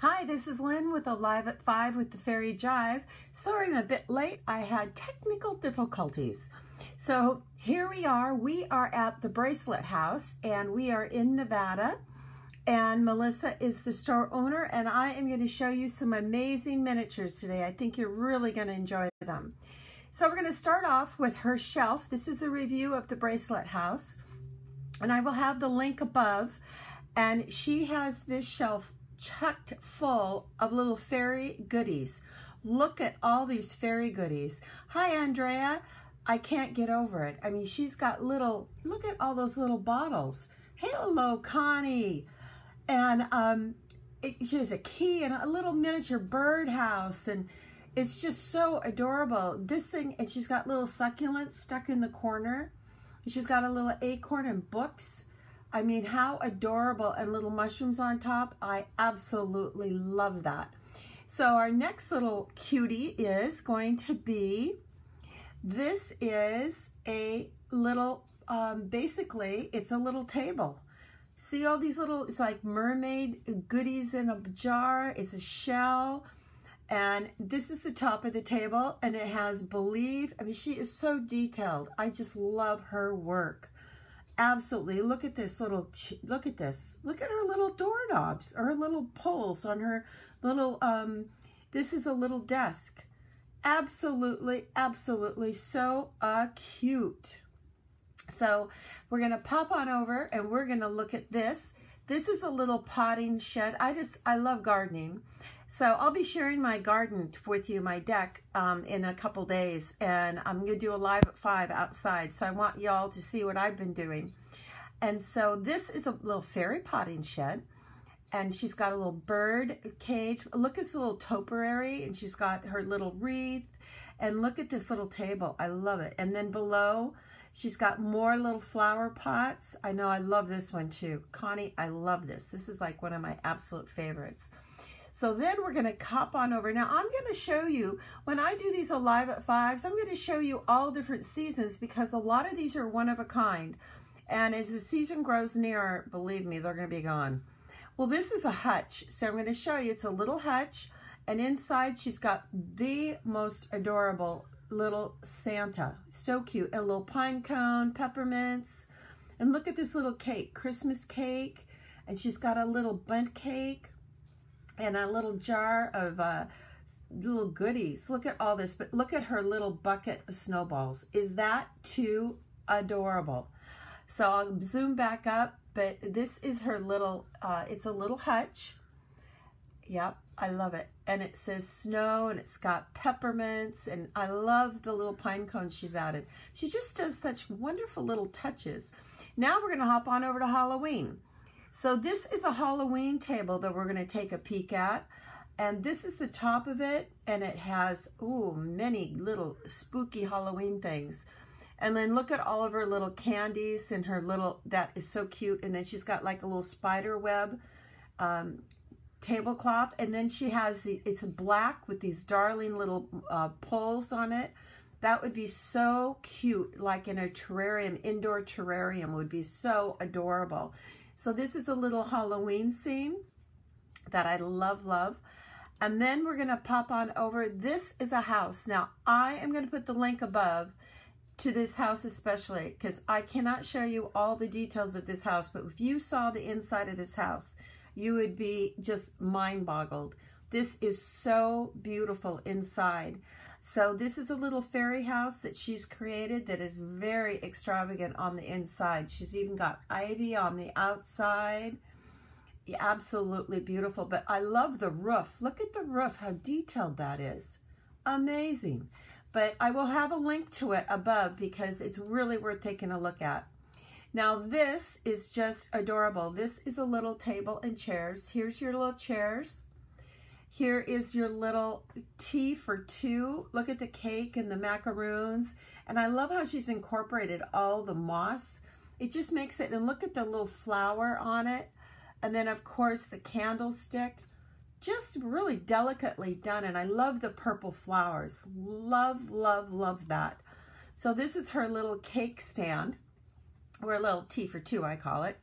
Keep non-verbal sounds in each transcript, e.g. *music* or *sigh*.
Hi, this is Lynn with Alive at 5 with the Fairy Jive. Sorry I'm a bit late. I had technical difficulties. So here we are. We are at the Bracelet House and we are in Nevada. And Melissa is the store owner and I am going to show you some amazing miniatures today. I think you're really going to enjoy them. So we're going to start off with her shelf. This is a review of the Bracelet House. And I will have the link above. And she has this shelf chucked full of little fairy goodies. Look at all these fairy goodies. Hi, Andrea. I can't get over it. I mean, she's got little, look at all those little bottles. Hello, Connie. And um, it, she has a key and a little miniature birdhouse. And it's just so adorable. This thing, and she's got little succulents stuck in the corner. She's got a little acorn and books. I mean, how adorable and little mushrooms on top. I absolutely love that. So our next little cutie is going to be, this is a little, um, basically, it's a little table. See all these little, it's like mermaid goodies in a jar. It's a shell. And this is the top of the table and it has believe. I mean, she is so detailed. I just love her work. Absolutely. Look at this little, look at this. Look at her little doorknobs, her little poles on her little, um, this is a little desk. Absolutely, absolutely so uh, cute. So we're to pop on over and we're to look at this. This is a little potting shed. I just, I love gardening. So I'll be sharing my garden with you, my deck, um, in a couple days. And I'm going to do a live at 5 outside. So I want y'all to see what I've been doing. And so this is a little fairy potting shed. And she's got a little bird cage. Look at this little topiary. And she's got her little wreath. And look at this little table. I love it. And then below, she's got more little flower pots. I know I love this one too. Connie, I love this. This is like one of my absolute favorites. So then we're going to cop on over. Now I'm going to show you, when I do these alive at fives, I'm going to show you all different seasons because a lot of these are one of a kind. And as the season grows nearer, believe me, they're going to be gone. Well, this is a hutch. So I'm going to show you, it's a little hutch. And inside she's got the most adorable little Santa. So cute. A little pine cone, peppermints. And look at this little cake, Christmas cake. And she's got a little bundt cake and a little jar of uh, little goodies. Look at all this, but look at her little bucket of snowballs. Is that too adorable? So I'll zoom back up, but this is her little, uh, it's a little hutch. Yep, I love it. And it says snow and it's got peppermints and I love the little pine cones she's added. She just does such wonderful little touches. Now we're gonna hop on over to Halloween. So this is a Halloween table that we're going to take a peek at. And this is the top of it, and it has, ooh, many little spooky Halloween things. And then look at all of her little candies and her little, that is so cute. And then she's got like a little spider web um, tablecloth. And then she has the, it's black with these darling little uh, poles on it. That would be so cute, like in a terrarium, indoor terrarium would be so adorable. So this is a little Halloween scene that I love, love. And then we're to pop on over. This is a house. Now, I am to put the link above to this house especially because I cannot show you all the details of this house, but if you saw the inside of this house, you would be just mind boggled. This is so beautiful inside. So this is a little fairy house that she's created that is very extravagant on the inside. She's even got ivy on the outside. Absolutely beautiful. But I love the roof. Look at the roof, how detailed that is. Amazing. But I will have a link to it above because it's really worth taking a look at. Now this is just adorable. This is a little table and chairs. Here's your little chairs. Here is your little tea for two. Look at the cake and the macaroons. And I love how she's incorporated all the moss. It just makes it, and look at the little flower on it. And then of course the candlestick. Just really delicately done. And I love the purple flowers. Love, love, love that. So this is her little cake stand, or a little tea for two, I call it.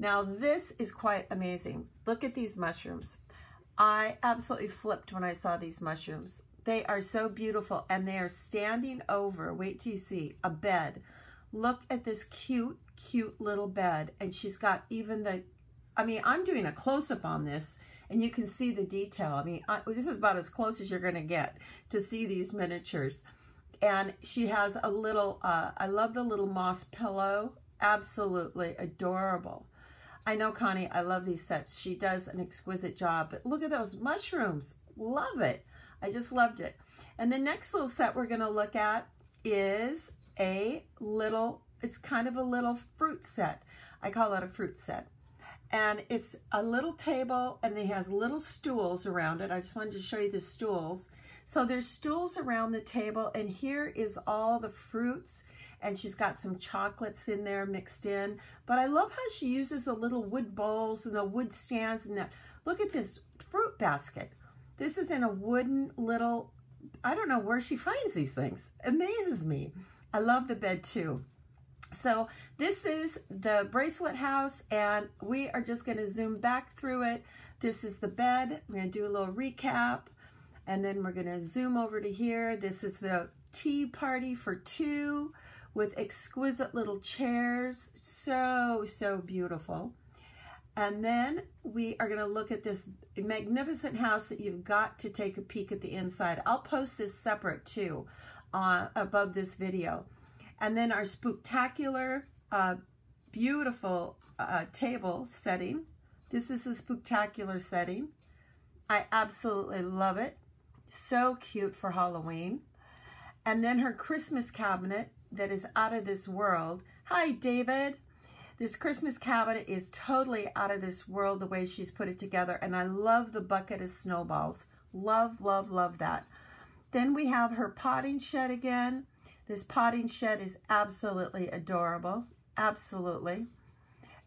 Now this is quite amazing. Look at these mushrooms. I absolutely flipped when I saw these mushrooms. They are so beautiful and they are standing over, wait till you see, a bed. Look at this cute, cute little bed. And she's got even the, I mean, I'm doing a close-up on this and you can see the detail. I mean, I, this is about as close as you're going to get to see these miniatures. And she has a little, uh, I love the little moss pillow. Absolutely adorable. I know, Connie, I love these sets. She does an exquisite job. But look at those mushrooms. Love it. I just loved it. And the next little set we're going to look at is a little, it's kind of a little fruit set. I call it a fruit set. And it's a little table and it has little stools around it. I just wanted to show you the stools. So there's stools around the table and here is all the fruits and she's got some chocolates in there mixed in. But I love how she uses the little wood bowls and the wood stands and that. Look at this fruit basket. This is in a wooden little, I don't know where she *laughs* finds these things. Amazes me. I love the bed too. So this is the bracelet house and we are just going to zoom back through it. This is the bed. I'm going to do a little recap and then we're going to zoom over to here. This is the tea party for two with exquisite little chairs. So, so beautiful. And then we are going to look at this magnificent house that you've got to take a peek at the inside. I'll post this separate too uh, above this video. And then our spectacular, uh, beautiful uh, table setting. This is a spectacular setting. I absolutely love it. So cute for Halloween. And then her Christmas cabinet that is out of this world. Hi, David. This Christmas cabinet is totally out of this world the way she's put it together. And I love the bucket of snowballs. Love, love, love that. Then we have her potting shed again. This potting shed is absolutely adorable. Absolutely.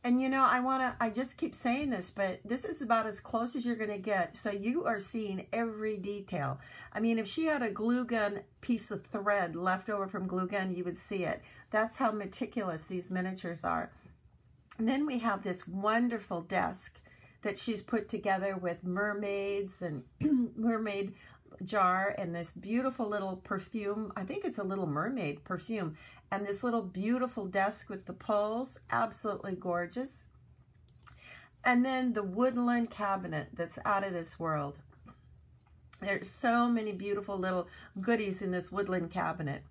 And you know, I want to, I just keep saying this, but this is about as close as you're going to get. So you are seeing every detail. I mean, if she had a glue gun piece of thread left over from glue gun, you would see it. That's how meticulous these miniatures are. And then we have this wonderful desk that she's put together with mermaids and *clears throat* mermaid jar and this beautiful little perfume. I think it's a little mermaid perfume. And this little beautiful desk with the poles, absolutely gorgeous. And then the woodland cabinet that's out of this world. There's so many beautiful little goodies in this woodland cabinet.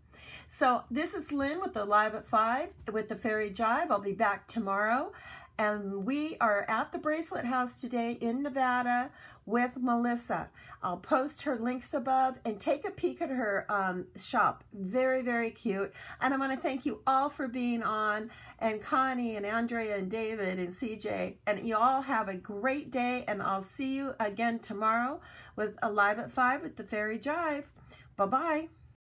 So this is Lynn with the Live at 5 with the Fairy Jive. I'll be back tomorrow. And we are at the Bracelet House today in Nevada with Melissa. I'll post her links above and take a peek at her um, shop. Very, very cute. And I want to thank you all for being on and Connie and Andrea and David and CJ. And you all have a great day and I'll see you again tomorrow with Alive at 5 with the Fairy Jive. Bye-bye.